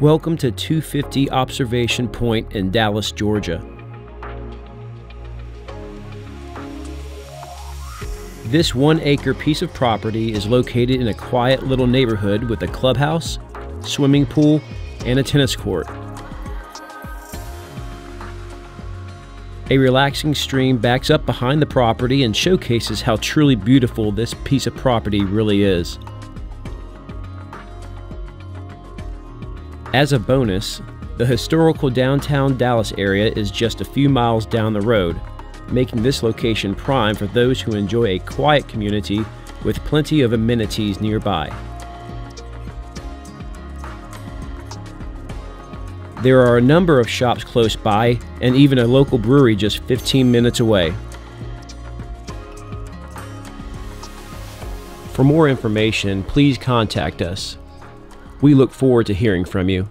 Welcome to 250 Observation Pointe in Dallas, Georgia. This one acre piece of property is located in a quiet little neighborhood with a clubhouse, swimming pool, and a tennis court. A relaxing stream backs up behind the property and showcases how truly beautiful this piece of property really is. As a bonus, the historical downtown Dallas area is just a few miles down the road, making this location prime for those who enjoy a quiet community with plenty of amenities nearby. There are a number of shops close by and even a local brewery just 15 minutes away. For more information, please contact us. We look forward to hearing from you.